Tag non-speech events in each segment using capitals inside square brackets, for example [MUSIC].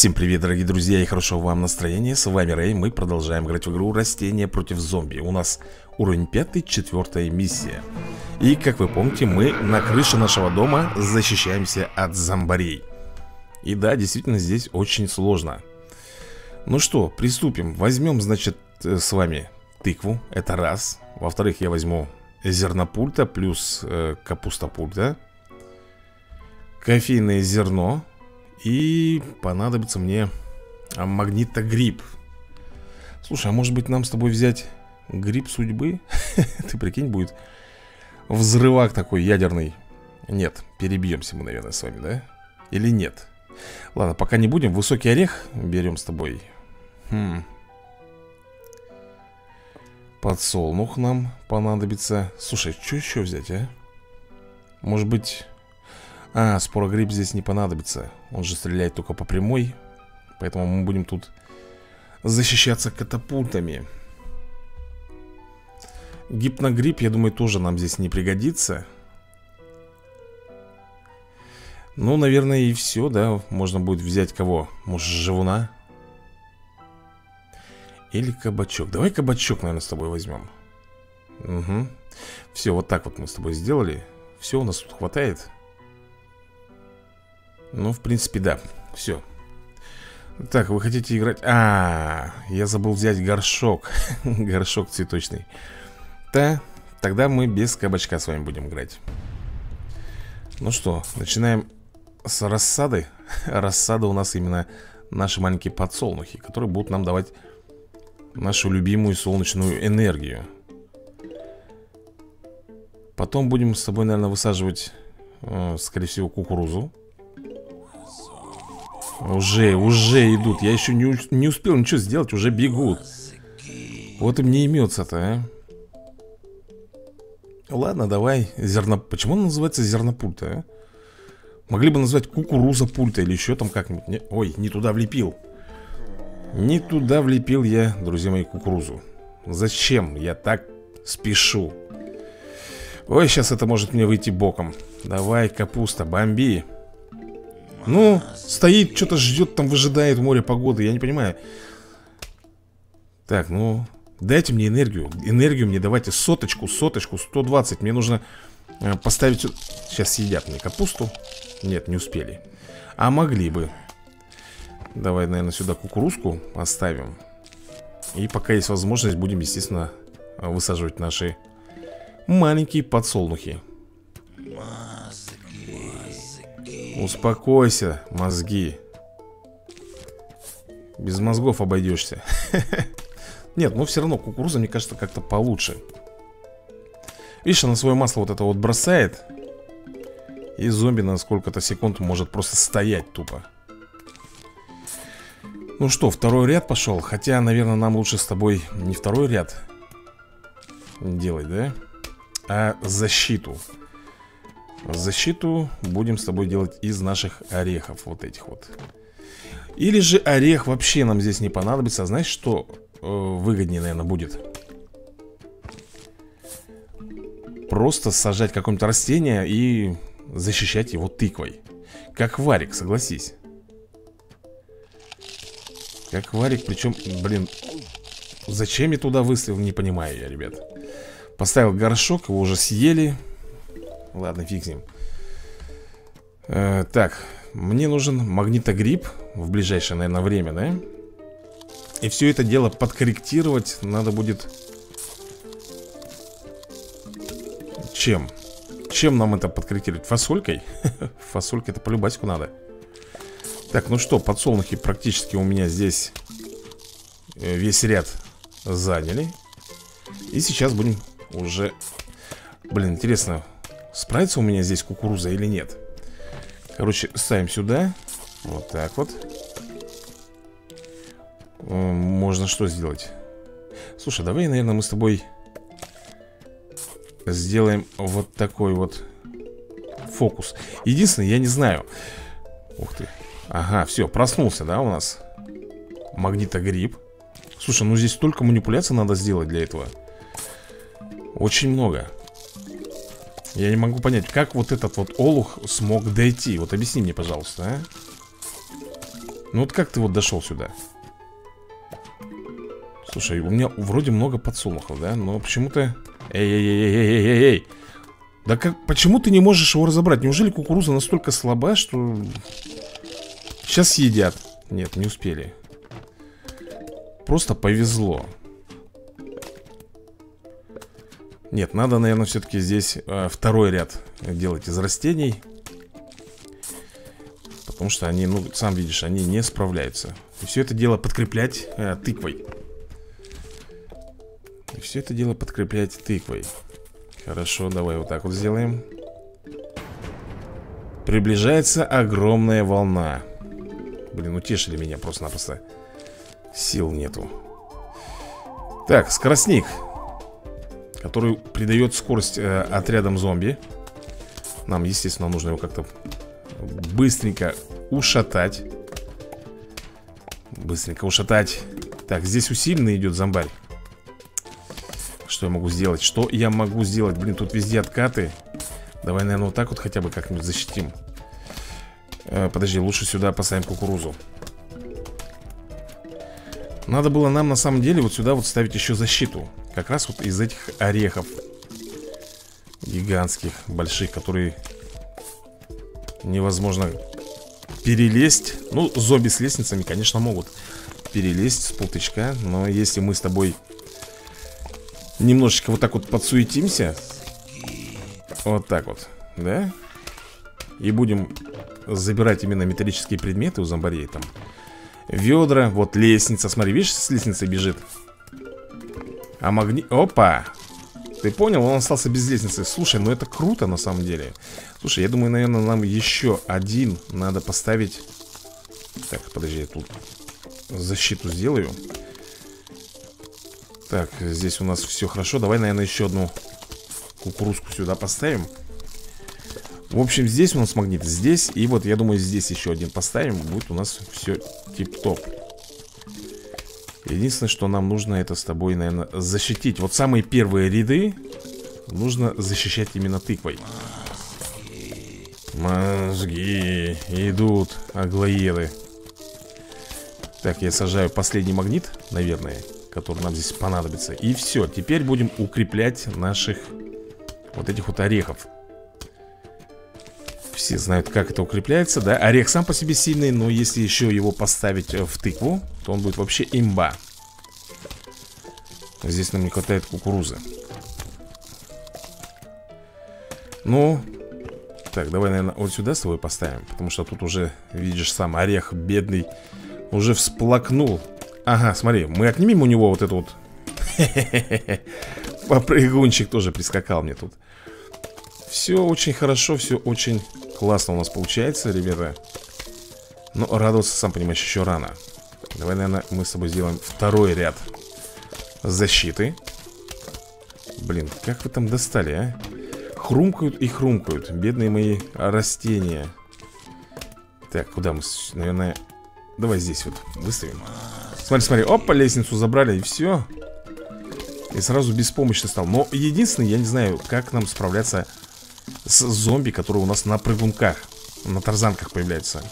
Всем привет, дорогие друзья, и хорошего вам настроения. С вами Рэй, мы продолжаем играть в игру Растения против зомби У нас уровень 5, четвертая миссия. И, как вы помните, мы на крыше нашего дома защищаемся от зомбарей. И да, действительно, здесь очень сложно. Ну что, приступим. Возьмем, значит, э, с вами тыкву, это раз. Во-вторых, я возьму зернопульта плюс э, капустопульта. Кофейное зерно и понадобится мне а, магнитогриб Слушай, а может быть нам с тобой взять гриб судьбы? [LAUGHS] Ты прикинь, будет взрывак такой ядерный Нет, перебьемся мы, наверное, с вами, да? Или нет? Ладно, пока не будем Высокий орех берем с тобой хм. Подсолнух нам понадобится Слушай, что еще взять, а? Может быть а, спорогриб здесь не понадобится. Он же стреляет только по прямой. Поэтому мы будем тут защищаться катапультами. Гипногриб, я думаю, тоже нам здесь не пригодится. Ну, наверное, и все, да. Можно будет взять кого? Может, живуна? Или кабачок. Давай кабачок, наверное, с тобой возьмем Угу Все, вот так вот мы с тобой сделали. Все у нас тут хватает ну, в принципе, да. Все Так, вы хотите играть... А, -а, -а я забыл взять горшок. [LAUGHS] Горшок цветочный. Да, тогда мы без кабачка с вами будем играть. Ну что, начинаем с рассады. [LAUGHS] Рассада у нас именно наши маленькие подсолнухи Которые будут нам давать нашу любимую солнечную энергию. Потом будем с тобой, наверное, высаживать, э, скорее всего, кукурузу уже, уже идут. Я еще не, не успел ничего сделать, уже бегут. Вот и мне имется-то, а. Ладно, давай зерно... Почему он называется зернопульта, а? Могли бы назвать кукуруза пульта или еще там как-нибудь. Не... Ой, не туда влепил. Не туда влепил я, друзья мои, кукурузу. Зачем я так спешу? Ой, сейчас это может мне выйти боком. Давай, капуста, бомби ну, стоит, что-то ждет, там выжидает море погоды, я не понимаю. Так, ну, дайте мне энергию Энергию мне давайте, соточку, соточку, 120 Мне нужно э, поставить... Сейчас съедят мне капусту. Нет, не успели. А могли бы. Давай, наверное, сюда кукурузку поставим И пока есть возможность, будем, естественно, высаживать наши маленькие подсолнухи Успокойся, мозги. Без мозгов обойдешься. [LAUGHS] Нет, но все равно кукуруза, мне кажется, как-то получше. Видишь, она свое масло вот это вот бросает И зомби на сколько-то секунд может просто стоять тупо. Ну что, второй ряд пошел Хотя, наверное, нам лучше с тобой не второй ряд Делать, да? А защиту Защиту будем с тобой делать из наших орехов Вот этих вот. Или же орех вообще нам здесь не понадобится. Знаешь, что э, выгоднее, наверное, будет? Просто сажать какое-нибудь растение и защищать его тыквой. Как варик, согласись. Как варик, причем, блин Зачем я туда выставил, не понимаю я, ребят. Поставил горшок, его уже съели Ладно, фиг с ним э, Так, мне нужен магнитогриб В ближайшее, наверное, время, да? И все это дело подкорректировать Надо будет Чем? Чем нам это подкорректировать? Фасолькой? [LAUGHS] Фасолькой это по любасику надо Так, ну что, подсолнухи практически у меня здесь э, Весь ряд заняли И сейчас будем уже Блин, интересно Справится у меня здесь кукуруза или нет? Короче, ставим сюда. Вот так вот. Можно что сделать? Слушай, давай, наверное, мы с тобой Сделаем вот такой вот Фокус. Единственное, я не знаю. Ух ты. Ага, все, проснулся, да, у нас Магнитогриб. Слушай, ну здесь столько манипуляций надо сделать для этого. Очень много я не могу понять, как вот этот вот олух смог дойти Вот объясни мне, пожалуйста, а? Ну вот как ты вот дошел сюда? Слушай, у меня вроде много подсолнухов, да? Но почему-то... Эй-эй-эй-эй-эй-эй! Да как... Почему ты не можешь его разобрать? Неужели кукуруза настолько слаба, что... Сейчас съедят. Нет, не успели. Просто повезло. Нет, надо, наверное, все-таки здесь э, второй ряд делать из растений. Потому что они, ну, сам видишь, они не справляются. И все это дело подкреплять э, тыквой. И все это дело подкреплять тыквой. Хорошо, давай вот так вот сделаем. Приближается огромная волна. Блин, утешили меня просто-напросто. Сил нету. Так, скоростник который придает скорость э, отрядам зомби. Нам, естественно, нужно его как-то быстренько ушатать. Быстренько ушатать. Так, здесь усиленно идет зомбарь. Что я могу сделать? Что я могу сделать? Блин, тут везде откаты. Давай, наверное, вот так вот хотя бы как-нибудь защитим. Э, подожди, лучше сюда поставим кукурузу. Надо было нам на самом деле вот сюда вот ставить еще защиту Как раз вот из этих орехов Гигантских, больших, которые Невозможно перелезть Ну, зомби с лестницами, конечно, могут перелезть с полтычка Но если мы с тобой Немножечко вот так вот подсуетимся Вот так вот, да? И будем забирать именно металлические предметы у зомбарей там Ведра, вот лестница Смотри, видишь, с лестницей бежит А магни... Опа! Ты понял? Он остался без лестницы. Слушай, ну это круто на самом деле. Слушай, я думаю, наверное, нам еще один Надо поставить. Так, подожди, я тут защиту сделаю. Так, здесь у нас все хорошо. Давай, наверное, еще одну кукурузку сюда поставим. В общем, здесь у нас магнит Здесь, и вот, я думаю, здесь еще один поставим. Будет у нас все тип-топ Единственное, что нам нужно это с тобой, наверное, защитить. Вот самые первые ряды Нужно защищать именно тыквой. Мозги идут аглоеды Так, я сажаю последний магнит, наверное Который нам здесь понадобится. И все, теперь будем укреплять наших Вот этих вот орехов все знают, как это укрепляется, да. Орех сам по себе сильный, но если еще его поставить э, в тыкву То он будет вообще имба. Здесь нам не хватает кукурузы. Ну Так, давай, наверное, вот сюда с тобой поставим Потому что тут уже, видишь сам, орех бедный Уже всплакнул. Ага, смотри, мы отнимем у него вот эту вот. [LAUGHS] Попрыгунчик тоже прискакал мне тут. Все очень хорошо, все очень Классно у нас получается, ребята. Но радоваться, сам понимаешь, еще рано. Давай, наверное, мы с тобой сделаем второй ряд Защиты. Блин, как вы там достали, а? Хрумкают и хрумкают Бедные мои растения. Так, куда мы, наверное Давай здесь вот выставим. Смотри, смотри, опа, лестницу забрали и все И сразу беспомощно стал. Но единственное, я не знаю, как нам справляться с зомби, которые у нас на прыгунках, на тарзанках появляются.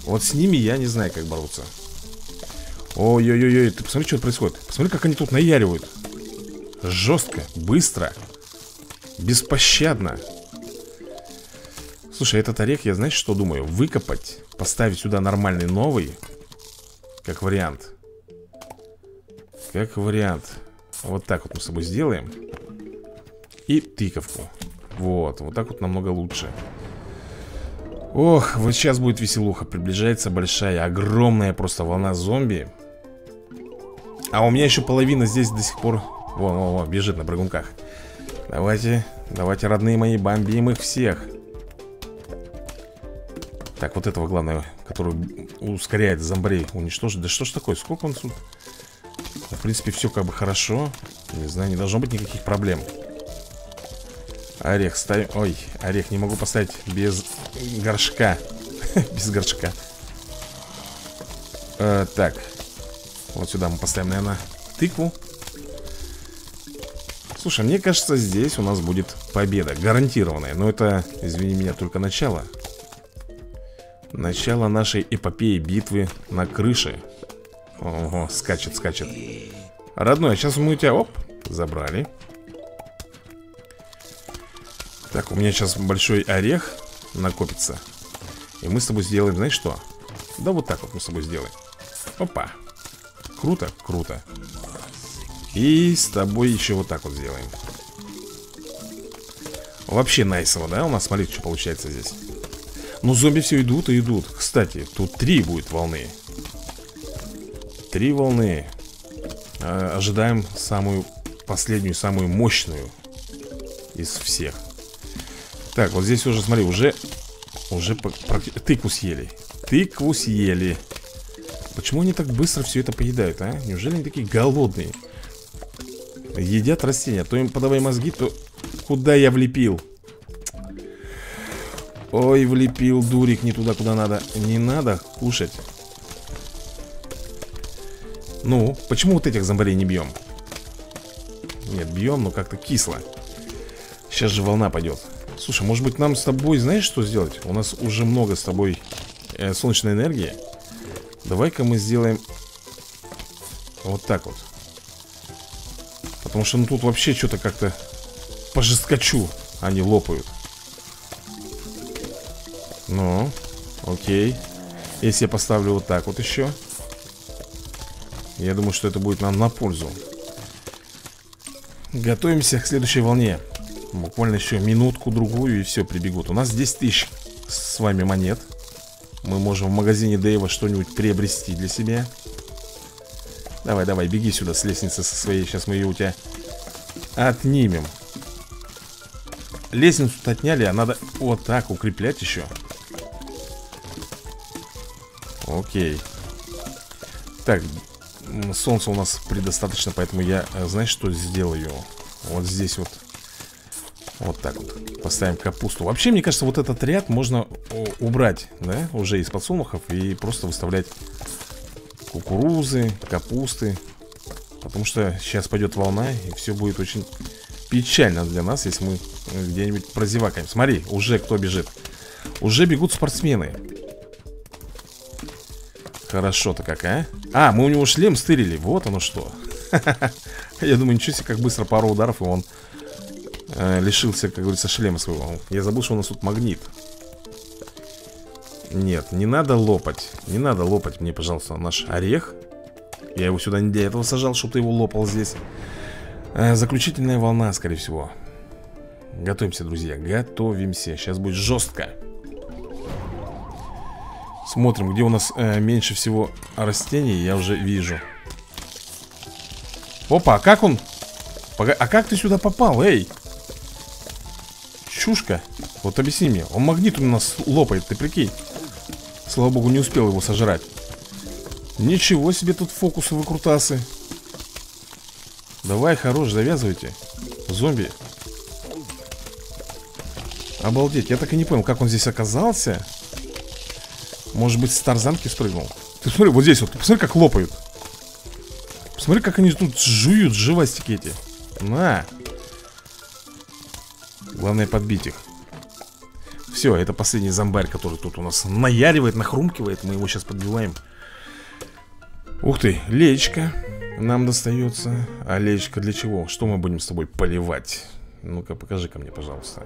Вот с ними я не знаю, как бороться. Ой-ой-ой, ты посмотри, что происходит. Посмотри, как они тут наяривают. Жестко, быстро, беспощадно. Слушай, этот орех, я знаешь, что думаю? Выкопать, поставить сюда нормальный новый, как вариант. Как вариант. Вот так вот мы с собой сделаем. И тыковку. Вот, вот так вот намного лучше. Ох, вот сейчас будет веселуха Приближается большая, огромная просто волна зомби. А у меня еще половина здесь до сих пор Вон, вон, вон, бежит на прыгунках. Давайте, давайте, родные мои, бомбим их всех. Так, вот этого главное, который ускоряет зомбарей уничтожить. Да что ж такое, сколько он тут? В принципе, все как бы хорошо. Не знаю, не должно быть никаких проблем Орех ставим. Ой, орех не могу поставить без горшка. [LAUGHS] Без горшка. Э, Так. Вот сюда мы поставим, наверное, тыкву. Слушай, мне кажется, здесь у нас будет победа Гарантированная. Но это, извини меня, только начало. Начало нашей эпопеи битвы на крыше. Ого, скачет, скачет. Родной, сейчас мы у тебя, оп, забрали Так, у меня сейчас большой орех накопится. И мы с тобой сделаем, знаешь что? Да вот так вот мы с тобой сделаем. Опа. Круто, круто. И с тобой еще вот так вот сделаем. Вообще найсово, да? У нас, смотри, что получается здесь. Ну, зомби все идут и идут. Кстати, тут три будет волны. Три волны. Э, Ожидаем самую последнюю, самую мощную Из всех Так, вот здесь уже, смотри, уже Уже тыкву съели Тыкву съели Почему они так быстро все это поедают, а? Неужели они такие голодные? Едят растения То им подавай мозги, то Куда я влепил? Ой, влепил дурик не туда, куда надо Не надо кушать Ну, почему вот этих зомбарей не бьем? Нет, бьем, но как-то кисло Сейчас же волна пойдет Слушай, может быть нам с тобой, знаешь, что сделать? У нас уже много с тобой э, солнечной энергии. Давай-ка мы сделаем Вот так вот. Потому что ну тут вообще что-то как-то по жесткачу они лопают. Ну, окей. Если я поставлю вот так вот еще Я думаю, что это будет нам на пользу. Готовимся к следующей волне Буквально еще минутку-другую и все, прибегут У нас 10 тысяч с вами монет. Мы можем в магазине Дэйва что-нибудь приобрести для себя. Давай, давай, беги сюда с лестницы со своей Сейчас мы ее у тебя отнимем. Лестницу-то отняли, а надо вот так укреплять еще Окей. Так, солнца у нас предостаточно, поэтому я, э, знаешь, что сделаю? Вот здесь вот Вот так вот. Поставим капусту. Вообще, мне кажется, вот этот ряд можно убрать, да, уже из подсолнухов И просто выставлять кукурузы, капусты. Потому что сейчас пойдет волна И все будет очень печально для нас, если мы где-нибудь прозевакаем. Смотри, уже кто бежит. Уже бегут спортсмены. Хорошо-то как, а? А, мы у него шлем стырили, вот оно что. [LAUGHS] Я думаю, ничего себе, как быстро пару ударов И он э, лишился, как говорится, шлема своего. Я забыл, что у нас тут магнит. Нет, не надо лопать. Не надо лопать мне, пожалуйста, наш орех. Я его сюда не для этого сажал, чтобы ты его лопал здесь. Э, Заключительная волна, скорее всего. Готовимся, друзья, готовимся. Сейчас будет жестко. Смотрим, где у нас э, меньше всего растений Я уже вижу. Опа, а как он? А как ты сюда попал, эй? Чушка Вот объясни мне, он магнит у нас лопает, ты прикинь. Слава богу, не успел его сожрать. Ничего себе тут фокусы выкрутасы. Давай, хорош, завязывайте. Зомби. Обалдеть, я так и не понял, как он здесь оказался. Может быть, с тарзанки спрыгнул? Ты смотри, вот здесь вот, посмотри, как лопают. Посмотри, как они тут жуют живастики эти. На Главное подбить их. Все, это последний зомбарь, который тут у нас наяривает, нахрумкивает. Мы его сейчас подбиваем. Ух ты, лечка нам достается. А лечка для чего? Что мы будем с тобой поливать? Ну-ка, покажи ко мне, пожалуйста.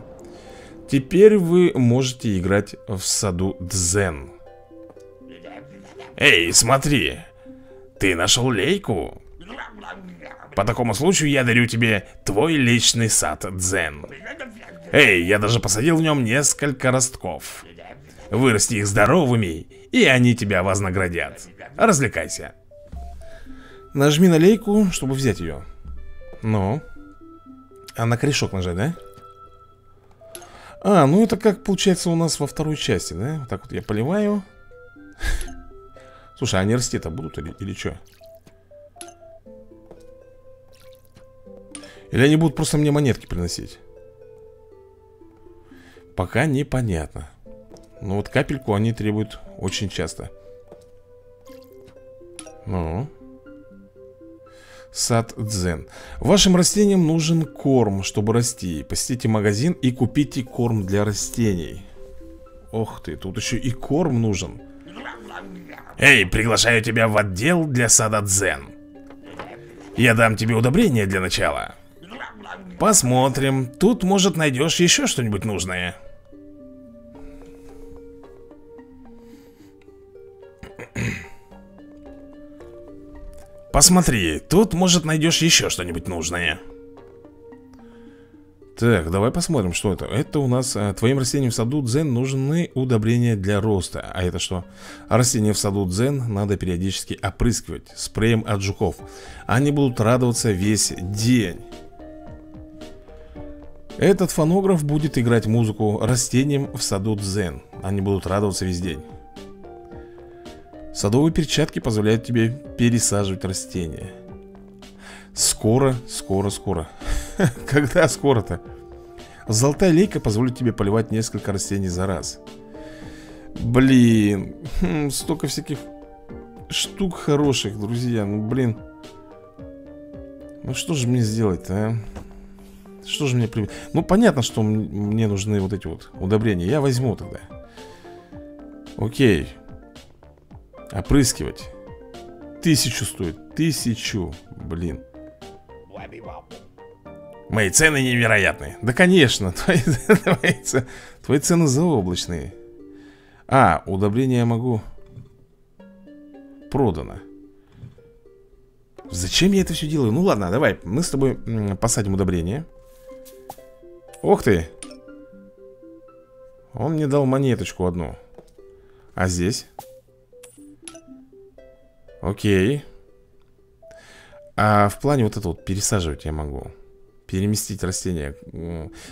Теперь вы можете играть в саду Дзен. Эй, смотри Ты нашел лейку? По такому случаю я дарю тебе твой личный сад Дзен Эй, я даже посадил в нем несколько ростков Вырасти их здоровыми, и они тебя вознаградят Развлекайся Нажми на лейку, чтобы взять ее Ну А на корешок нажать, да? А, ну это как получается у нас во второй части, да? Вот так вот я поливаю [LAUGHS] Слушай, а они расти-то будут или, или что? Или они будут просто мне монетки приносить? Пока непонятно. Но вот капельку они требуют очень часто. Ну. Сад Дзен. Вашим растениям нужен корм, чтобы расти. Посетите магазин и купите корм для растений. Ох ты, тут еще и корм нужен. Эй, приглашаю тебя в отдел для сада дзен. Я дам тебе удобрение для начала. Посмотрим. Тут, может, найдешь еще что-нибудь нужное [CLEARS THROAT] Посмотри, тут, может, найдешь еще что-нибудь нужное. Так, давай посмотрим, что это. Это у нас, а, твоим растениям в саду дзен нужны удобрения для роста. А это что? Растения в саду дзен надо периодически опрыскивать спреем от жуков. Они будут радоваться весь день. Этот фонограф будет играть музыку растениям в саду дзен. Они будут радоваться весь день Садовые перчатки позволяют тебе пересаживать растения. Скоро, скоро, скоро. [LAUGHS] Когда скоро-то? Золотая лейка позволит тебе поливать несколько растений за раз. Блин хм, Столько всяких штук хороших, друзья. Ну, блин. Ну, что же мне сделать-то, а? Что же мне... Ну, понятно, что мне нужны вот эти вот удобрения. Я возьму тогда. Окей Опрыскивать. Тысячу стоит. Тысячу, блин. Мои цены невероятные. Да, конечно, [LAUGHS] твои, твои, твои цены заоблачные. А, удобрение я могу. Продано. Зачем я это все делаю? Ну ладно, давай, мы с тобой посадим удобрение. Ох ты! Он мне дал монеточку одну. А здесь? Окей. А в плане вот это вот пересаживать я могу. Переместить растения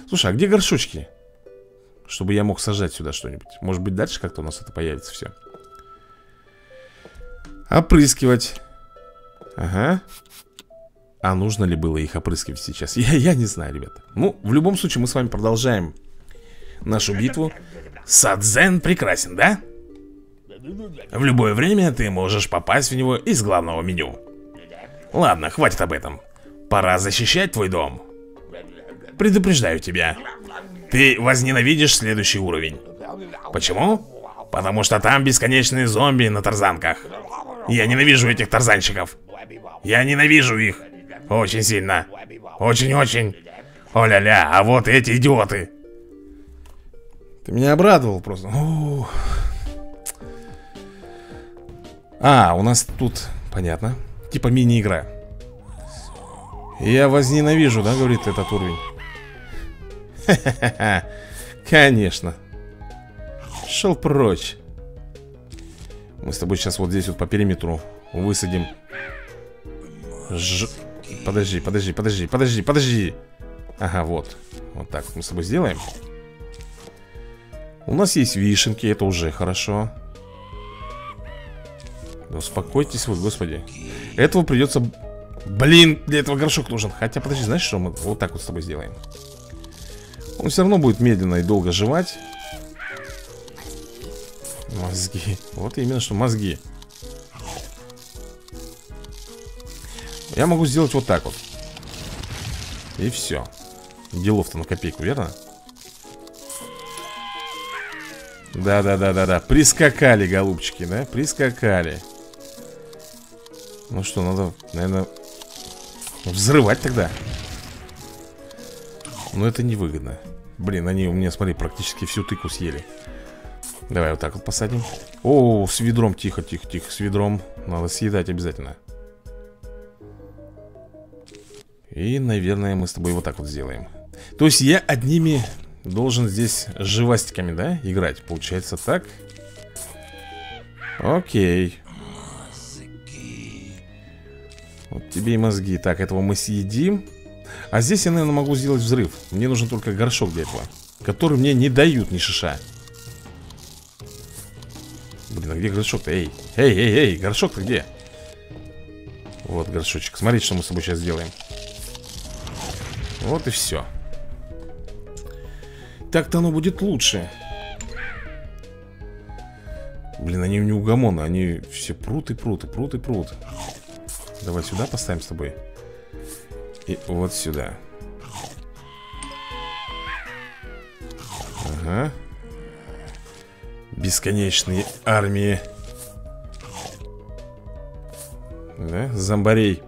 Слушай, а где горшочки? Чтобы я мог сажать сюда что-нибудь. Может быть дальше как-то у нас это появится все Опрыскивать. Ага. А нужно ли было их опрыскивать сейчас? [LAUGHS] Я, я не знаю, ребята. Ну, в любом случае мы с вами продолжаем Нашу битву. Садзен прекрасен, да? В любое время ты можешь попасть в него из главного меню. Ладно, хватит об этом. Пора защищать твой дом. Предупреждаю тебя. Ты возненавидишь следующий уровень. Почему? Потому что там бесконечные зомби на тарзанках. Я ненавижу этих тарзанщиков. Я ненавижу их. Очень сильно. Очень-очень. О-ля-ля, а вот эти идиоты. Ты меня обрадовал просто. О А, у нас тут, понятно Типа мини-игра. Я возненавижу, да, говорит этот уровень? Конечно. Шел прочь. Мы с тобой сейчас вот здесь вот по периметру Высадим. Ж... Подожди, подожди, подожди, подожди, подожди. Ага, вот. Вот так мы с тобой сделаем. У нас есть вишенки, это уже хорошо Успокойтесь вы, господи. Этого придется Блин, для этого горшок нужен. Хотя, подожди, знаешь, что мы вот так вот с тобой сделаем? Он все равно будет медленно и долго жевать. Мозги. Вот именно что мозги. Я могу сделать вот так вот. И все Делов-то на копейку, верно? Да-да-да-да-да Прискакали, голубчики, да? Прискакали Ну что, надо, наверное Взрывать тогда. Но это невыгодно. Блин, они у меня, смотри, практически всю тыку съели. Давай вот так вот посадим. О, с ведром, тихо, тихо, тихо С ведром. Надо съедать обязательно. И, наверное, мы с тобой вот так вот сделаем. То есть я одними должен здесь живастиками, да, играть Получается так? Окей вот тебе и мозги. Так, этого мы съедим. А здесь я, наверное, могу сделать взрыв. Мне нужен только горшок для этого Который мне не дают ни шиша. Блин, а где горшок-то? Эй, эй, эй, эй, горшок-то где? Вот горшочек. Смотрите, что мы с тобой сейчас сделаем. Вот и все Так-то оно будет лучше. Блин, они неугомонны Они все прут и прут, и прут и прут Давай сюда поставим с тобой. И вот сюда. Ага. Бесконечные армии. Да, зомбарей.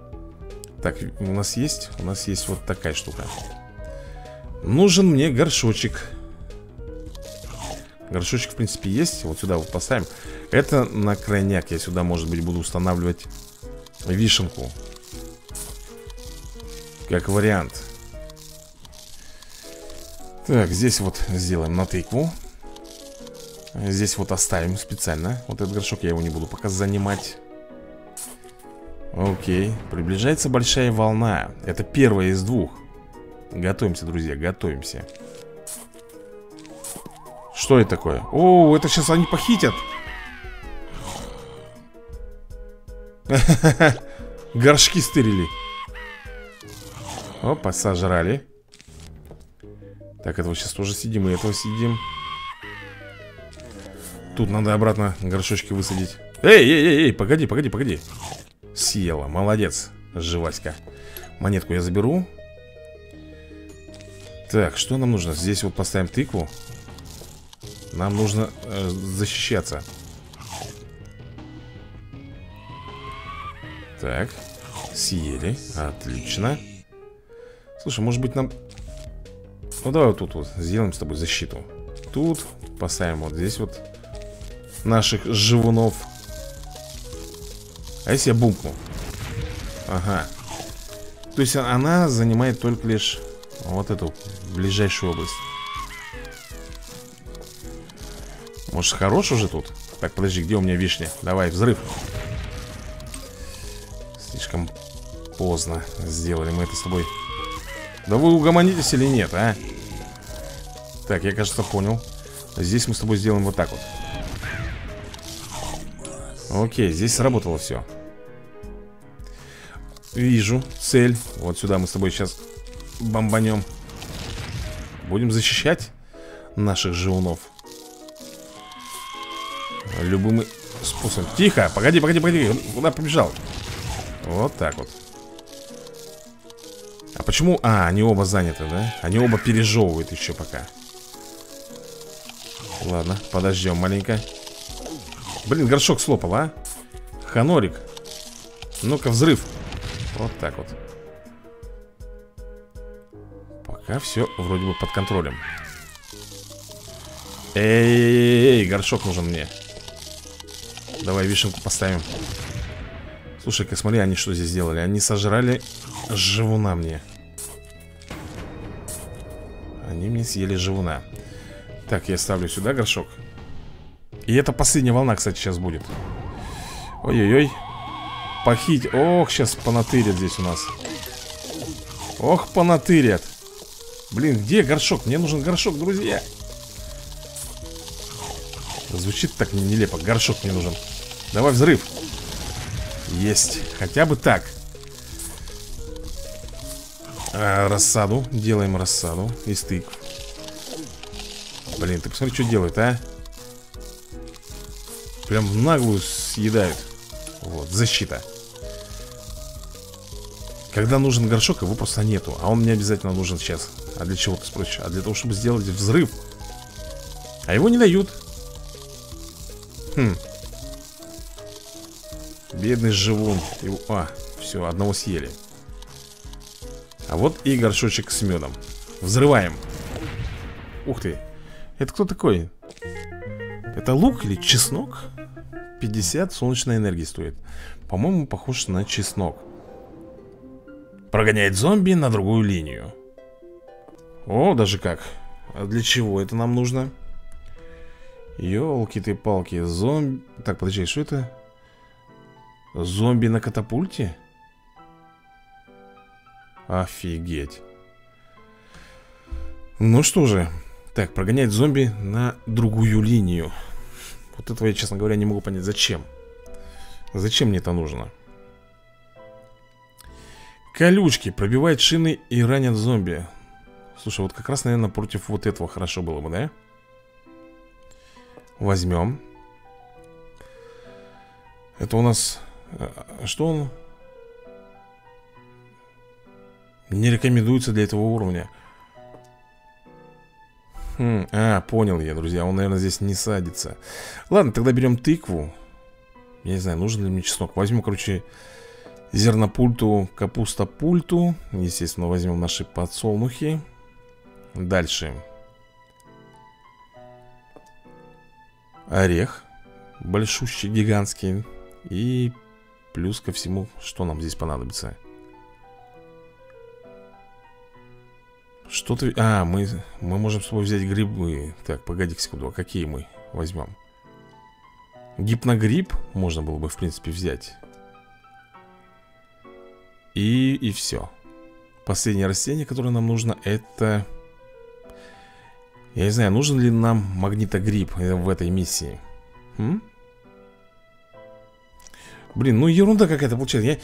Так, у нас есть? У нас есть вот такая штука. Нужен мне горшочек. Горшочек, в принципе, есть. Вот сюда вот поставим. Это на крайняк. Я сюда, может быть, буду устанавливать вишенку. Как вариант. Так, здесь вот сделаем на тыкву. Здесь вот оставим специально Вот этот горшок, я его не буду пока занимать. Окей, приближается большая волна. Это первая из двух. Готовимся, друзья, готовимся. Что это такое? О, это сейчас они похитят [LAUGHS] Горшки стырили. Опа, сожрали. Так, этого сейчас тоже сидим И этого сидим Тут надо обратно горшочки высадить. Эй, эй, эй, эй, погоди, погоди, погоди. Съела, молодец, живаська Монетку я заберу. Так, что нам нужно? Здесь вот поставим тыкву. Нам нужно э, защищаться Так, съели, отлично Слушай, может быть нам... Ну давай вот тут вот сделаем с тобой защиту Тут поставим вот здесь вот наших живунов А если я бумкну? Ага То есть она занимает только лишь вот эту ближайшую область Может хорош уже тут? Так, подожди, где у меня вишня? Давай, взрыв Слишком поздно сделали мы это с тобой. Да вы угомонитесь или нет, а? Так, я, кажется, понял. Здесь мы с тобой сделаем вот так вот. Окей, здесь сработало все Вижу цель. Вот сюда мы с тобой сейчас бомбанем Будем защищать наших живунов. Любым способом. Тихо, погоди, погоди, погоди! Куда побежал? Вот так вот. А почему... А, они оба заняты, да? Они оба пережевывают еще пока. Ладно, подождем маленько. Блин, горшок слопал, а? Ханорик. Ну-ка, взрыв. Вот так вот. Пока все вроде бы под контролем. Эй, горшок нужен мне. Давай вишенку поставим Слушай-ка, смотри, они что здесь сделали? Они сожрали живуна мне Они мне съели живуна. Так, я ставлю сюда горшок. И это последняя волна, кстати, сейчас будет. Ой-ой-ой. Похить, ох, сейчас понатырят здесь у нас. Ох, понатырят. Блин, где горшок? Мне нужен горшок, друзья. Звучит так нелепо. Горшок мне нужен. Давай взрыв Есть, хотя бы так. А, Рассаду, делаем рассаду. Из тыкв Блин, ты посмотри, что делает, а? Прям в наглую съедают. Вот, защита. Когда нужен горшок, его просто нету. А он мне обязательно нужен сейчас. А для чего ты спросишь? А для того, чтобы сделать взрыв. А его не дают. Хм Бедный живун его... А, все, одного съели. А вот и горшочек с медом. Взрываем. Ух ты. Это кто такой? Это лук или чеснок? 50 солнечной энергии стоит. По-моему, похож на чеснок. Прогоняет зомби на другую линию. О, даже как. А для чего это нам нужно? Ёлки ты палки Зомби... Так, подожди, что это? Зомби на катапульте? Офигеть Ну что же Так, прогонять зомби на другую линию вот этого я, честно говоря, не могу понять, зачем Зачем мне это нужно? Колючки пробивают шины и ранят зомби Слушай, вот как раз, наверное, против вот этого хорошо было бы, да? Возьмем Это у нас... Э, что он? Не рекомендуется для этого уровня? Хм, а, понял я, друзья, он, наверное, здесь не садится. Ладно, тогда берем тыкву. Я не знаю, нужен ли мне чеснок. Возьму, короче, зернопульту, капуста-пульту Естественно, возьмем наши подсолнухи. Дальше. Орех Большущий, гигантский. И плюс ко всему, что нам здесь понадобится. Что-то... А, мы, мы можем с собой взять грибы. Так, погоди-ка секунду, а какие мы возьмем? Гипногриб можно было бы, в принципе, взять. И, и все Последнее растение, которое нам нужно, это... Я не знаю, нужен ли нам магнитогриб в этой миссии. М? Блин, ну ерунда какая-то получается. Я,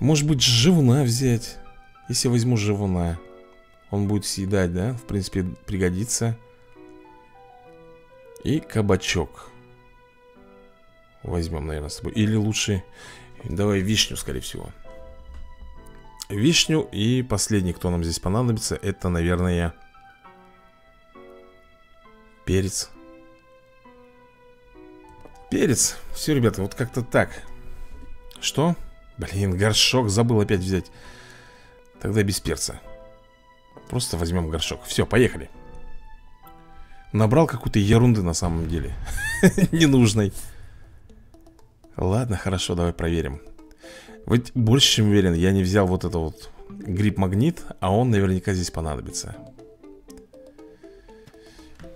Может быть, живуна взять. Если я возьму живуна он будет съедать, да? В принципе, пригодится. И кабачок. Возьмем, наверное, с собой. Или лучше Давай вишню, скорее всего. Вишню И последний, кто нам здесь понадобится Это, наверное Перец. Перец. Все, ребята, вот как-то так Что? Блин, горшок забыл опять взять. Тогда без перца. Просто возьмем горшок. Все, поехали. Набрал какой-то ерунды на самом деле. [LAUGHS] Ненужной. Ладно, хорошо, давай проверим. Вот больше чем уверен Я не взял вот это вот гриб-магнит А он наверняка здесь понадобится.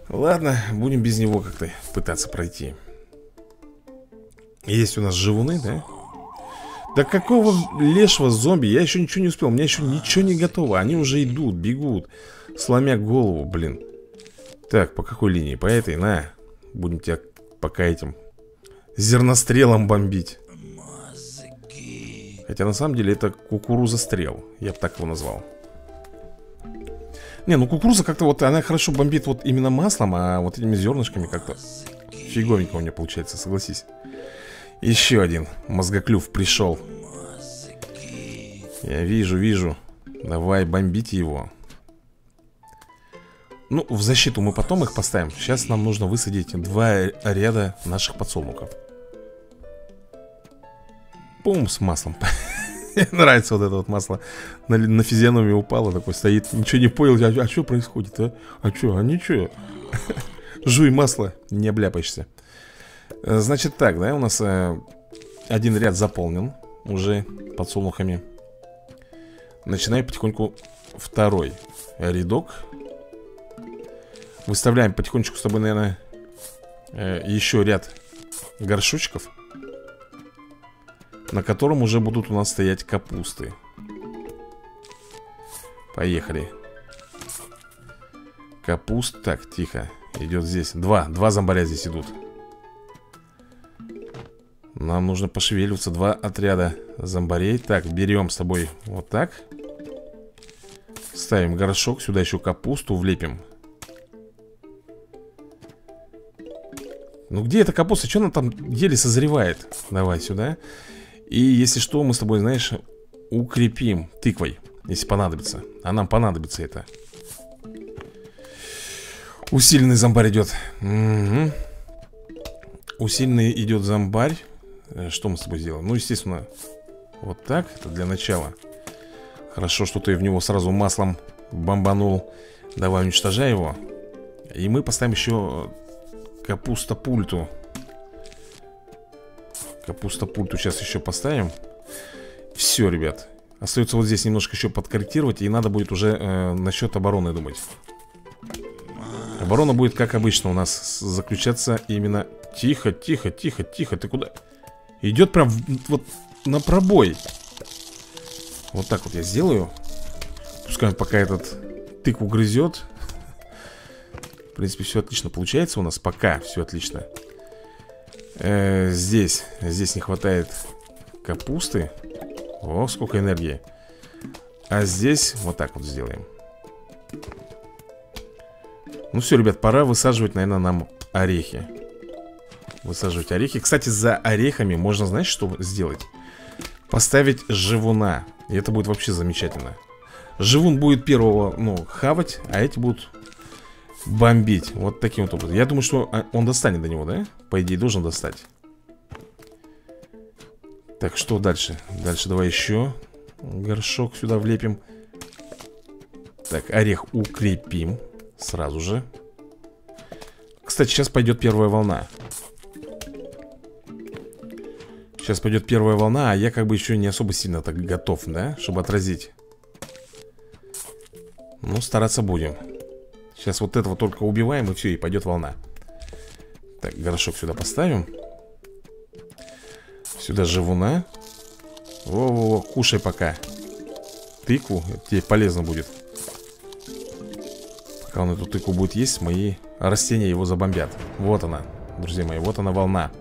Ладно, будем без него как-то пытаться пройти. Есть у нас живуны, да? Да какого лешего зомби? Я еще ничего не успел. У меня еще ничего не готово. Они уже идут, бегут. Сломя голову, блин. Так, по какой линии? По этой? На. Будем тебя пока этим зернострелом бомбить. Хотя на самом деле это кукуруза-стрел. Я бы так его назвал. Не, ну кукуруза как-то вот, она хорошо бомбит вот именно маслом, а вот этими зернышками как-то фиговенько у меня получается, согласись. Еще один мозгоклюв пришел. Я вижу, вижу. Давай бомбить его. Ну, в защиту мы потом их поставим. Сейчас нам нужно высадить два ряда наших подсолнухов. Пум, с маслом. [LAUGHS] Нравится вот это вот масло. На, на физиономии упало Такой стоит, ничего не понял. А, а что происходит, а? А что, а ничего. [LAUGHS] Жуй масло, не обляпаешься значит так, да, у нас э, один ряд заполнен уже подсолнухами. Начинаем потихоньку второй рядок. Выставляем потихонечку с тобой, наверное, э, еще ряд горшочков На котором уже будут у нас стоять капусты. Поехали. Капуст, так, тихо Идет здесь, два, два зомбаря здесь идут нам нужно пошевеливаться Два отряда зомбарей. Так, берем с тобой вот так. Ставим горшок. Сюда еще капусту влепим. Ну где эта капуста? Что она там еле созревает? Давай сюда. И если что, мы с тобой, знаешь, укрепим тыквой Если понадобится. А нам понадобится это. Усиленный зомбарь идет угу. Усиленный идет зомбарь что мы с тобой сделаем? Ну, естественно, вот так, это для начала. Хорошо, что ты в него сразу маслом бомбанул. Давай уничтожай его. И мы поставим еще капуста пульту Капуста пульту сейчас еще поставим. Все, ребят. Остается вот здесь немножко еще подкорректировать И надо будет уже э, насчет обороны думать. Оборона будет, как обычно, у нас заключаться именно... Тихо, тихо, тихо, тихо, ты куда? Идет прям вот на пробой. Вот так вот я сделаю. Пускай пока этот тыкву грызет В принципе, все отлично получается у нас Пока. Все отлично. Э, Здесь, здесь не хватает капусты. О, сколько энергии. А здесь вот так вот сделаем. Ну все, ребят, пора высаживать, наверное, нам орехи Высаживать орехи. Кстати, за орехами можно, знаешь, что сделать? Поставить живуна. И это будет вообще замечательно. Живун будет первого, ну, хавать А эти будут Бомбить. Вот таким вот образом. Я думаю, что а, он достанет до него, да? По идее, должен достать. Так, что дальше? Дальше давай еще Горшок сюда влепим. Так, орех укрепим Сразу же. Кстати, сейчас пойдет первая волна Сейчас пойдет первая волна, а я как бы еще не особо сильно так готов, да? Чтобы отразить. Ну, стараться будем. Сейчас вот этого только убиваем и все, и пойдет волна. Так, горшок сюда поставим. Сюда живуна. Во-во-во, кушай пока. Тыкву, тебе полезно будет. Пока он эту тыкву будет есть, мои растения его забомбят. Вот она, друзья мои, вот она волна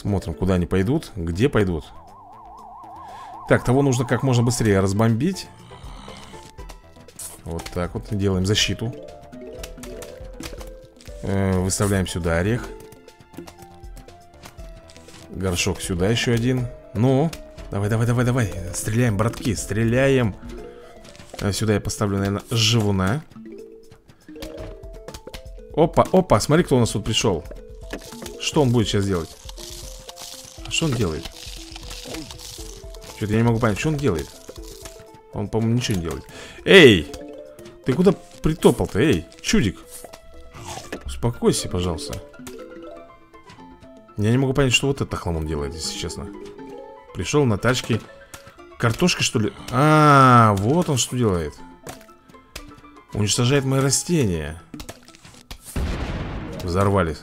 Смотрим, куда они пойдут Где пойдут. Так, того нужно как можно быстрее разбомбить. Вот так вот Делаем защиту. Э, Выставляем сюда орех. Горшок сюда еще один. Ну, давай, давай, давай, давай. Стреляем, братки, стреляем. А Сюда я поставлю, наверное, живуна. Опа, опа, смотри, кто у нас тут пришел. Что он будет сейчас делать? Что он делает? Что-то я не могу понять, что он делает? Он, по-моему, ничего не делает. Эй! Ты куда притопал-то, эй, чудик! Успокойся, пожалуйста. Я не могу понять, что вот это хлам он делает, если честно. Пришел на тачке. Картошкой, что ли? А, вот он что делает. Уничтожает мои растения. Взорвались.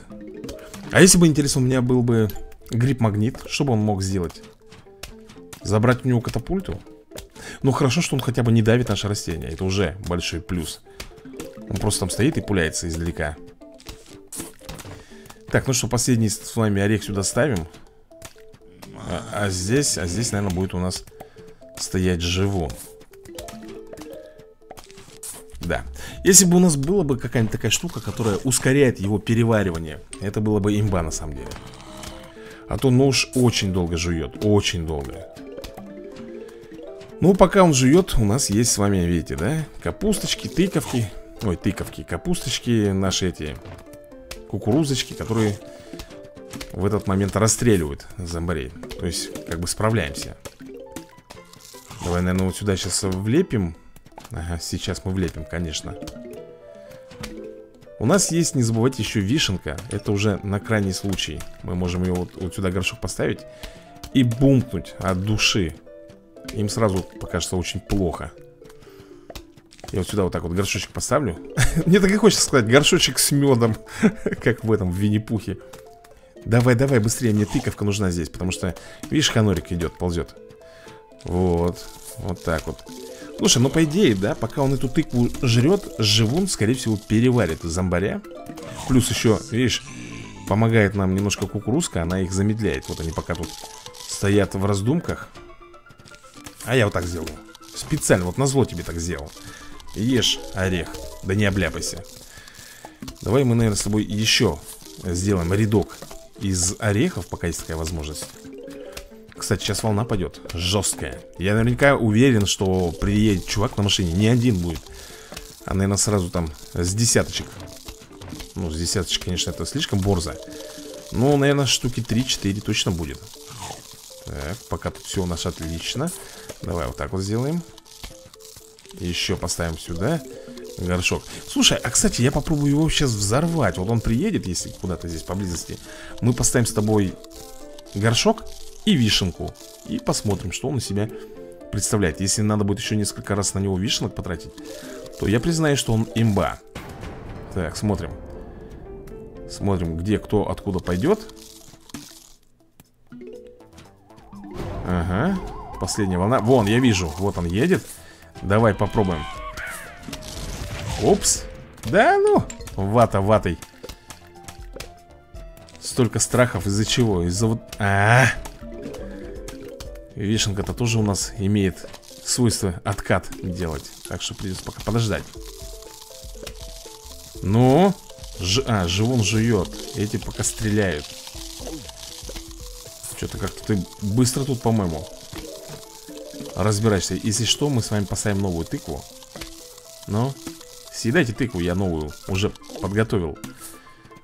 А если бы, интересно, у меня был бы Гриб-магнит, что бы он мог сделать? Забрать у него катапульту? Ну хорошо, что он хотя бы не давит наше растение Это уже большой плюс. Он просто там стоит и пуляется издалека. Так, ну что, последний с вами орех сюда ставим. А, а здесь, а здесь, наверное, будет у нас стоять живу Да. Если бы у нас была бы какая-нибудь такая штука, которая ускоряет его переваривание Это было бы имба на самом деле а то нож очень долго жует Очень долго. Ну, пока он жует, у нас есть с вами, видите, да? Капусточки, тыковки. Ой, тыковки, капусточки Наши эти кукурузочки Которые в этот момент расстреливают зомбарей. То есть, как бы справляемся. Давай, наверное, вот сюда сейчас влепим. Ага, сейчас мы влепим, конечно у нас есть, не забывайте, еще вишенка. Это уже на крайний случай. Мы можем ее вот, вот сюда горшок поставить И бумкнуть от души. Им сразу покажется очень плохо. Я вот сюда вот так вот горшочек поставлю. [LAUGHS] Мне так и хочется сказать, горшочек с медом [LAUGHS] Как в этом, в Винни-Пухе. Давай, давай, быстрее, мне тыковка нужна здесь Потому что, видишь, ханорик идет, ползет. Вот, вот так вот Слушай, ну по идее, да, пока он эту тыкву жрет, живун, скорее всего, переварит зомбаря. Плюс еще, видишь, помогает нам немножко кукурузка, она их замедляет. Вот они пока тут стоят в раздумках. А я вот так сделаю. Специально, вот на зло тебе так сделал. Ешь орех, да не обляпайся. Давай мы, наверное, с тобой еще сделаем рядок из орехов, пока есть такая возможность. Кстати, сейчас волна пойдет. Жесткая. Я наверняка уверен, что приедет чувак на машине. Не один будет. А, наверное, сразу там с десяточек. Ну, с десяточек, конечно, это слишком борзо. Ну, наверное, штуки 3-4 точно будет. Так, пока тут все у нас отлично. Давай вот так вот сделаем. Еще поставим сюда Горшок. Слушай, а кстати, я попробую его сейчас взорвать. Вот он приедет, если куда-то здесь поблизости. Мы поставим с тобой горшок и вишенку. И посмотрим, что он из себя представляет. Если надо будет еще несколько раз на него вишенок потратить То я признаю, что он имба. Так, смотрим. Смотрим, где кто откуда пойдет. Ага Последняя волна. Вон, я вижу, вот он едет. Давай попробуем. Опс. Да ну, вата ватой. Столько страхов. Из-за чего? Из-за вот... А, -а, Вишенка-то тоже у нас имеет свойство откат делать. Так что придется пока подождать. Ну Ж... А, живун жует. Эти пока стреляют. Что-то как-то ты быстро тут, по-моему Разбираешься. Если что, мы с вами поставим новую тыкву. Ну, съедайте тыкву, я новую уже подготовил.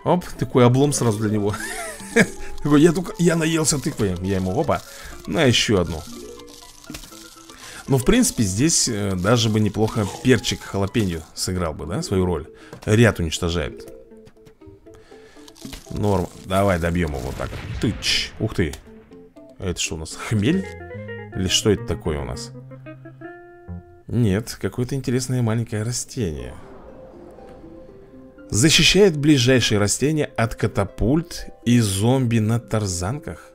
Оп, такой облом сразу для него [LAUGHS] Такой, я только, я наелся тыквой Я ему, опа, на еще одну. Ну, в принципе, здесь э, даже бы неплохо перчик халапеньо сыграл бы, да, свою роль. Ряд уничтожает. Норм, давай добьем его вот так. Тыч, ух ты. Это что у нас, хмель? Или что это такое у нас? Нет, какое-то интересное маленькое растение Защищает ближайшие растения от катапульт и зомби на тарзанках?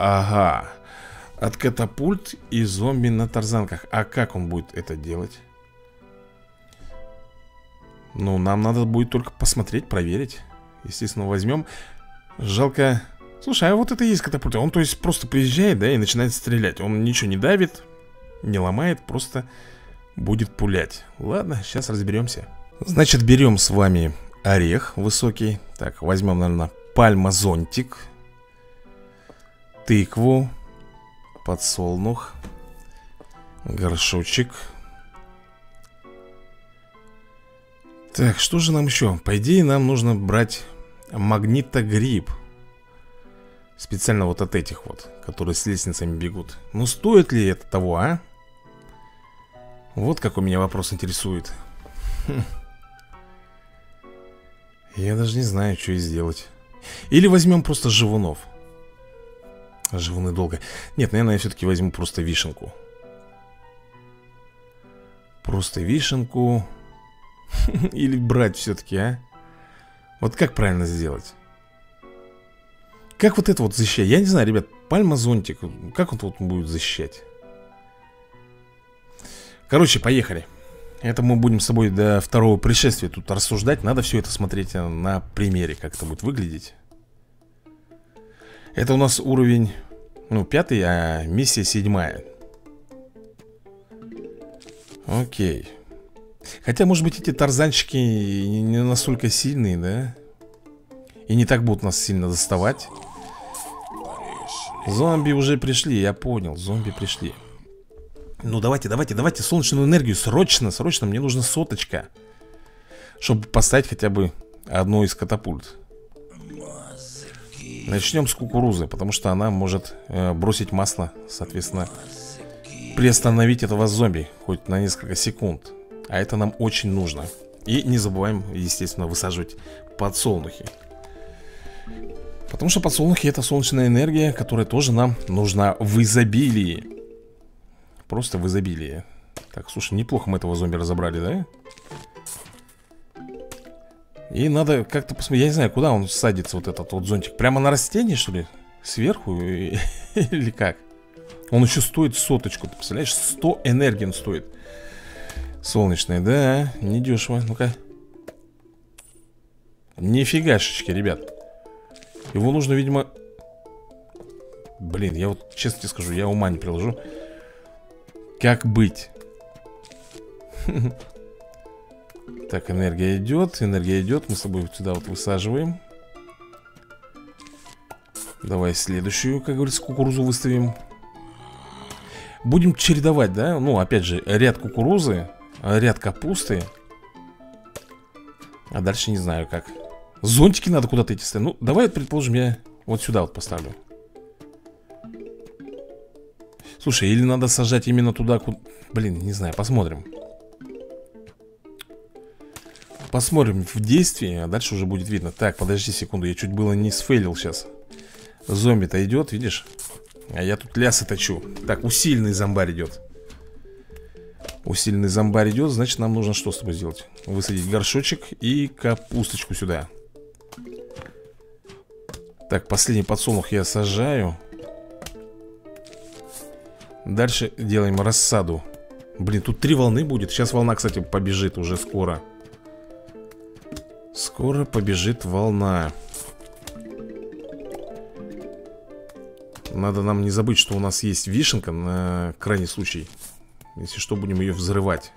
Ага От катапульт и зомби на тарзанках. А как он будет это делать? Ну, нам надо будет только посмотреть, проверить. Естественно, возьмем. Жалко. Слушай, а вот это и есть катапульт Он, то есть, просто приезжает, да, и начинает стрелять. Он ничего не давит, не ломает, просто будет пулять. Ладно, сейчас разберемся Значит, берем с вами орех высокий Так, возьмем, наверное, пальмозонтик Тыкву Подсолнух Горшочек Так, что же нам еще? По идее, нам нужно брать магнитогриб Специально вот от этих вот, которые с лестницами бегут Ну, стоит ли это того, а? Вот какой меня вопрос интересует хм. Я даже не знаю, что и сделать Или возьмем просто живунов Живуны долго Нет, наверное, я все-таки возьму просто вишенку Просто вишенку [LAUGHS] Или брать все-таки, а? Вот как правильно сделать? Как вот это вот защищать? Я не знаю, ребят, пальма зонтик Как он вот будет защищать? Короче, поехали Это мы будем с собой до второго пришествия тут рассуждать. Надо все это смотреть э, на примере, как это будет выглядеть. Это у нас уровень, ну, пятый, а миссия седьмая. Окей. Хотя, может быть, эти тарзанчики не настолько сильные, да? И не так будут нас сильно доставать. Зомби уже пришли, я понял, зомби пришли ну давайте, давайте, давайте солнечную энергию Срочно, срочно, мне нужна соточка Чтобы поставить хотя бы одну из катапульт. Начнем с кукурузы Потому что она может э, бросить масло Соответственно Приостановить этого зомби Хоть на несколько секунд. А это нам очень нужно. И не забываем, естественно, высаживать подсолнухи. Потому что подсолнухи это солнечная энергия Которая тоже нам нужна в изобилии Просто в изобилии Так, слушай, неплохо мы этого зомби разобрали, да? И надо как-то посмотреть, я не знаю, куда он садится, вот этот вот зонтик Прямо на растении, что ли? Сверху [LAUGHS] или как? Он еще стоит соточку, ты представляешь? 100 энергии он стоит Солнечный, да, недешево Ну-ка Нифигашечки, ребят Его нужно, видимо Блин, я вот честно тебе скажу, я ума не приложу как быть? Так, энергия идет, энергия идет Мы с тобой вот сюда вот высаживаем. Давай следующую, как говорится, кукурузу выставим. Будем чередовать, да? Ну, опять же, ряд кукурузы Ряд капусты. А дальше не знаю как. Зонтики надо куда-то идти Ну, давай, предположим, я вот сюда вот поставлю Слушай, или надо сажать именно туда, куда... Блин, не знаю, посмотрим. Посмотрим в действии, а дальше уже будет видно. Так, подожди секунду, я чуть было не сфейлил сейчас. Зомби-то идет, видишь? А я тут лясы точу. Так, усиленный зомбарь идет. Усиленный зомбарь идет, значит нам нужно что с тобой сделать? Высадить горшочек и капусточку сюда. Так, последний подсолнух я сажаю Дальше делаем рассаду. Блин, тут три волны будет. Сейчас волна, кстати, побежит уже скоро. Скоро побежит волна. Надо нам не забыть, что у нас есть вишенка На крайний случай Если что, будем ее взрывать.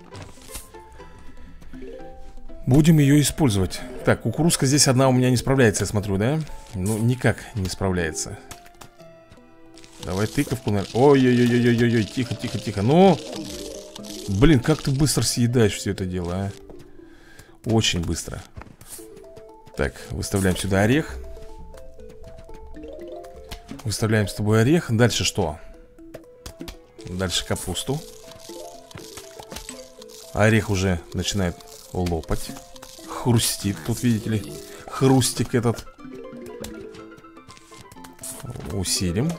Будем ее использовать. Так, кукурузка здесь одна у меня не справляется, я смотрю, да? Ну, никак не справляется Давай тыковку, наверное Ой-ой-ой-ой-ой-ой, тихо, тихо, тихо. Ну, Блин, как ты быстро съедаешь все это дело, а? Очень быстро. Так, выставляем сюда орех. Выставляем с тобой орех. Дальше что? Дальше капусту. Орех уже начинает лопать. Хрустит тут, видите ли. Хрустик этот. Усилим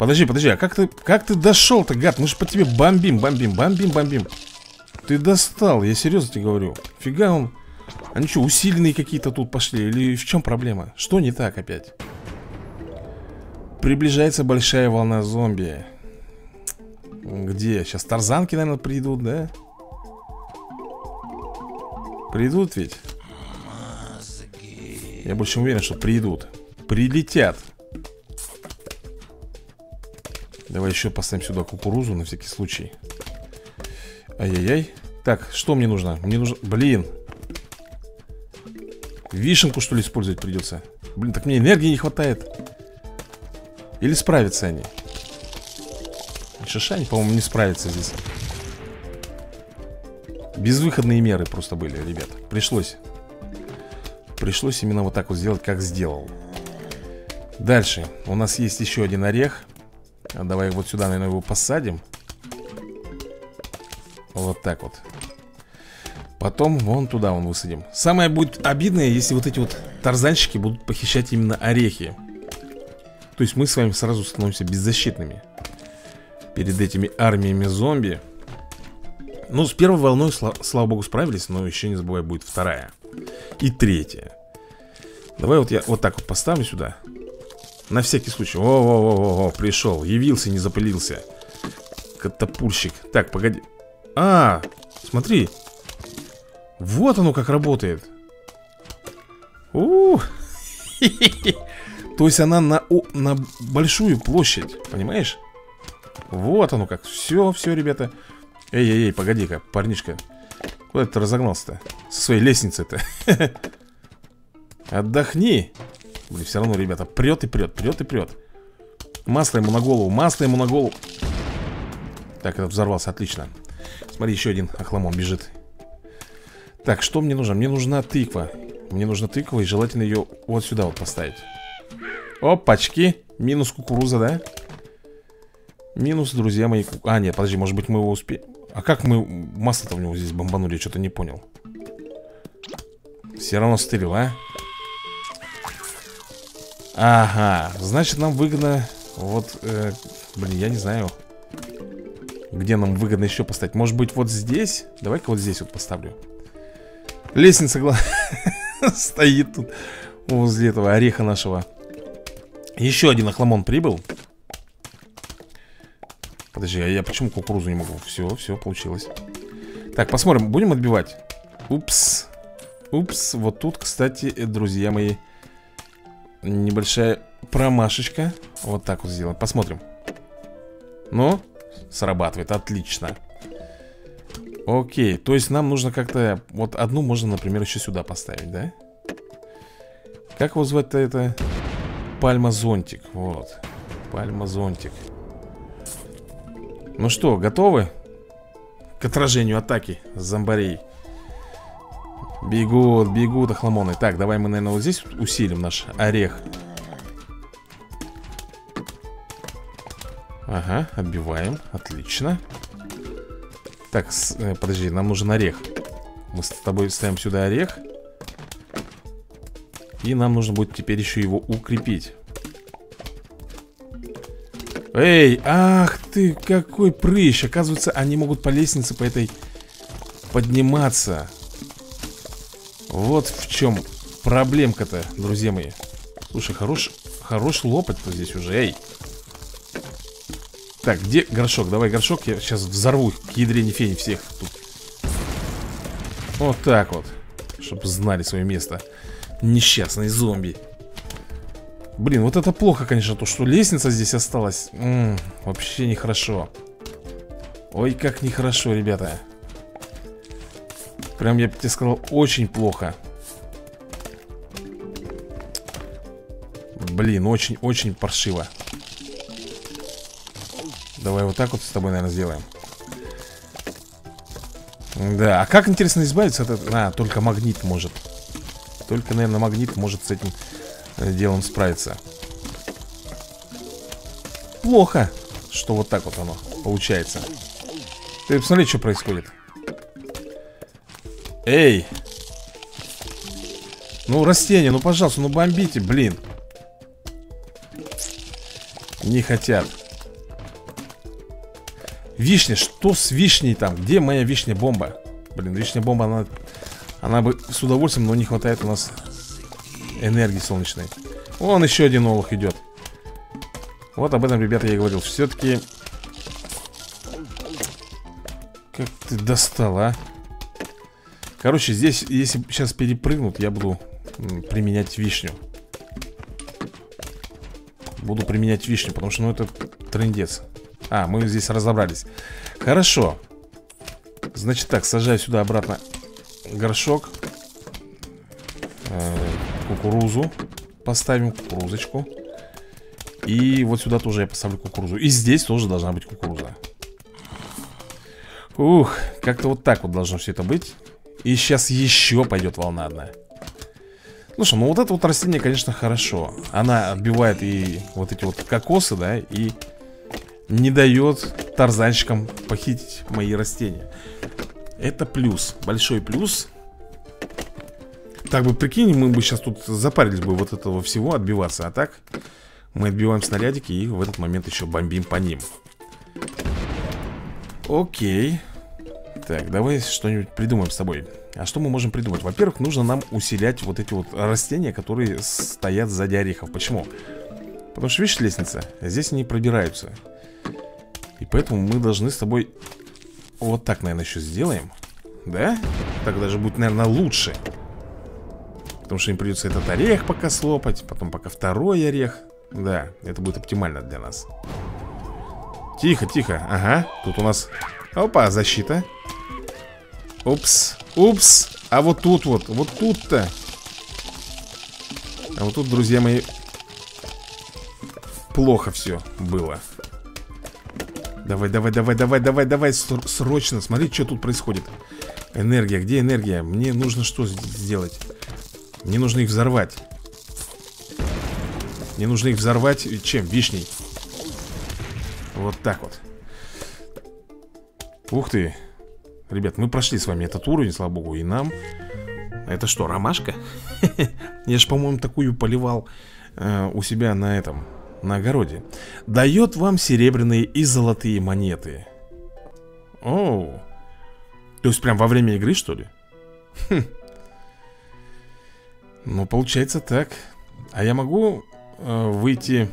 Подожди, подожди, а как ты, как ты дошел-то, гад? Мы же по тебе бомбим, бомбим, бомбим, бомбим Ты достал, я серьезно тебе говорю Фига он Они что, усиленные какие-то тут пошли? Или в чем проблема? Что не так опять? Приближается большая волна зомби Где? Сейчас тарзанки, наверное, придут, да? Придут ведь? Я больше уверен, что придут Прилетят Давай еще поставим сюда кукурузу на всякий случай. Ай-яй-яй. Так, что мне нужно? Мне нужно... Блин. Вишенку, что ли, использовать придется? Блин, так мне энергии не хватает. Или справятся они? Шишань, по-моему, не справится здесь. Безвыходные меры просто были, ребят Пришлось. Пришлось именно вот так вот сделать, как сделал. Дальше. У нас есть еще один орех а давай вот сюда, наверное, его посадим. Вот так вот. Потом вон туда он высадим. Самое будет обидное, если вот эти вот тарзанщики будут похищать именно орехи. То есть мы с вами сразу становимся беззащитными Перед этими армиями зомби. Ну, с первой волной, сла слава богу, справились Но еще не забывай, будет вторая И третья. Давай вот я вот так вот поставлю сюда на всякий случай. О-о-о-о, пришел. Явился, не запылился. Катапульщик. Так, погоди. А, смотри. Вот оно как работает. У, [LAUGHS] То есть она на, о, на большую площадь, понимаешь? Вот оно как. Все, все, ребята. Эй-эй-эй, погоди-ка, парнишка. Куда ты разогнался-то? Со своей лестницы-то. [LAUGHS] Отдохни. Блин, все равно, ребята, прет и прет, прет и прет Масло ему на голову, масло ему на голову Так, это взорвался, отлично Смотри, еще один охламон бежит Так, что мне нужно? Мне нужна тыква Мне нужна тыква и желательно ее вот сюда вот поставить Опачки Минус кукуруза, да? Минус, друзья мои А, нет, подожди, может быть мы его успеем А как мы масло-то в него здесь бомбанули? Я что-то не понял Все равно стырил, а? Ага, значит нам выгодно Вот, э, блин, я не знаю Где нам выгодно еще поставить. Может быть вот здесь? Давай-ка вот здесь вот поставлю. Лестница [LAUGHS] стоит тут Возле этого ореха нашего. Еще один охламон прибыл. Подожди, а я почему кукурузу не могу? Все, все, получилось. Так, посмотрим, будем отбивать? Упс Упс, вот тут, кстати, друзья мои Небольшая промашечка. Вот так вот сделаем, посмотрим. Ну, срабатывает, отлично. Окей, то есть нам нужно как-то Вот одну можно, например, еще сюда поставить, да? Как его звать-то это? Пальма-зонтик, вот. Пальма-зонтик Ну что, готовы? К отражению атаки зомбарей Бегут, бегут охламоны. Так, давай мы, наверное, вот здесь усилим наш орех. Ага, отбиваем, отлично. Так, с, э, подожди, нам нужен орех. Мы с тобой ставим сюда орех. И нам нужно будет теперь еще его укрепить. Эй, ах ты, какой прыщ! Оказывается, они могут по лестнице по этой подниматься вот в чем проблемка-то, друзья мои. Слушай, хорош, хорош лопать-то здесь уже, эй. Так, где горшок? Давай горшок, я сейчас взорву к ядрене фени всех тут. Вот так вот Чтобы знали свое место. Несчастный зомби. Блин, вот это плохо, конечно, то, что лестница здесь осталась. М -м, Вообще нехорошо. Ой, как нехорошо, ребята Прям, я бы тебе сказал, очень плохо. Блин, очень-очень паршиво. Давай вот так вот с тобой, наверное, сделаем. Да, а как, интересно, избавиться от этого? А, только магнит может. Только, наверное, магнит может с этим э, делом справиться. Плохо, что вот так вот оно получается. Ты посмотри, что происходит Эй Ну, растения, ну, пожалуйста, ну, бомбите, блин Не хотят Вишня, что с вишней там? Где моя вишня бомба? Блин, вишня бомба, она, она бы с удовольствием, но не хватает у нас энергии солнечной. Вон еще один олух идет. Вот об этом, ребята, я и говорил. Все-таки... Как ты достал, а? Короче, здесь, если сейчас перепрыгнут, я буду применять вишню. Буду применять вишню, потому что, ну, это трендец. А, мы здесь разобрались. Хорошо. Значит так, сажаю сюда обратно горшок э, Кукурузу Поставим кукурузочку. И вот сюда тоже я поставлю кукурузу. И здесь тоже должна быть кукуруза. Ух, как-то вот так вот должно все это быть И сейчас еще пойдет волна одна. Слушай, ну вот это вот растение, конечно, хорошо. Она отбивает и вот эти вот кокосы, да И не дает тарзанщикам похитить мои растения. Это плюс, большой плюс. Так бы, прикинь, мы бы сейчас тут запарились бы вот этого всего отбиваться А так мы отбиваем снарядики и в этот момент еще бомбим по ним. Окей Так, давай что-нибудь придумаем с тобой. А что мы можем придумать? Во-первых, нужно нам усилять вот эти вот растения, которые стоят сзади орехов. Почему? Потому что, видишь, лестница, здесь они пробираются. И поэтому мы должны с тобой Вот так, наверное, еще сделаем. Да? Так даже будет, наверное, лучше. Потому что им придется этот орех пока слопать Потом пока второй орех. Да, это будет оптимально для нас. Тихо, тихо, ага Тут у нас, опа, защита Упс, упс. А вот тут вот, вот тут-то. А вот тут, друзья мои Плохо все было. Давай, давай, давай, давай, давай, давай Срочно, смотри, что тут происходит. Энергия, где энергия? Мне нужно что сделать? Мне нужно их взорвать. Мне нужно их взорвать Чем? Вишней. Вот так вот. Ух ты Ребят, мы прошли с вами этот уровень, слава богу И нам Это что, ромашка? [LAUGHS] Я же, по-моему, такую поливал э, У себя на этом на огороде Дает вам серебряные и золотые монеты Оу То есть прям во время игры, что ли? Хм. Ну, получается так А я могу э, выйти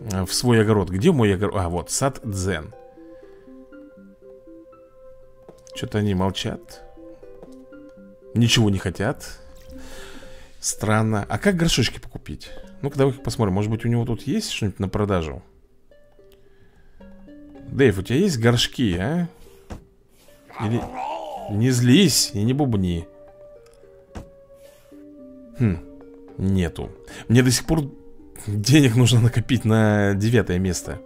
э, в свой огород Где мой огород? А, вот, сад Дзен Что-то они молчат. Ничего не хотят. Странно. А как горшочки покупить? Ну-ка, давай посмотрим. Может быть, у него тут есть что-нибудь на продажу? Дэйв, у тебя есть горшки, а? Или... Не злись и не бубни. Хм, нету. Мне до сих пор денег нужно накопить на девятое место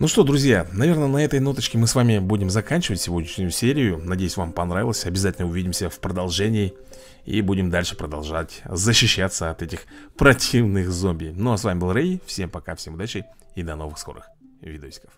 ну что, друзья, наверное, на этой ноточке мы с вами будем заканчивать сегодняшнюю серию. Надеюсь, вам понравилось. Обязательно увидимся в продолжении. И будем дальше продолжать защищаться от этих противных зомби. Ну а с вами был Рэй. Всем пока, всем удачи и до новых скорых видосиков.